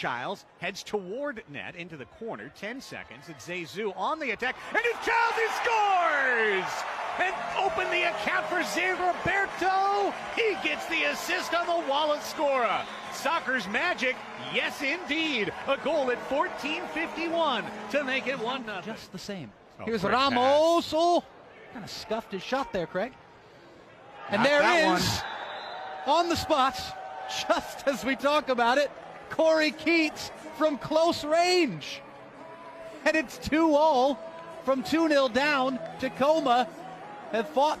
Chiles heads toward net into the corner. 10 seconds. It's Zezou on the attack. And it's Chiles who scores! And open the account for Zé Roberto. He gets the assist on the Wallascora. Soccer's magic, yes indeed. A goal at 14:51 to make it one 0 Just the same. Oh, Here's Ramos. Oh, kind of scuffed his shot there, Craig. And Not there is on the spot, just as we talk about it, Corey Keitz from close range. And it's 2 all from 2 0 down. Tacoma have fought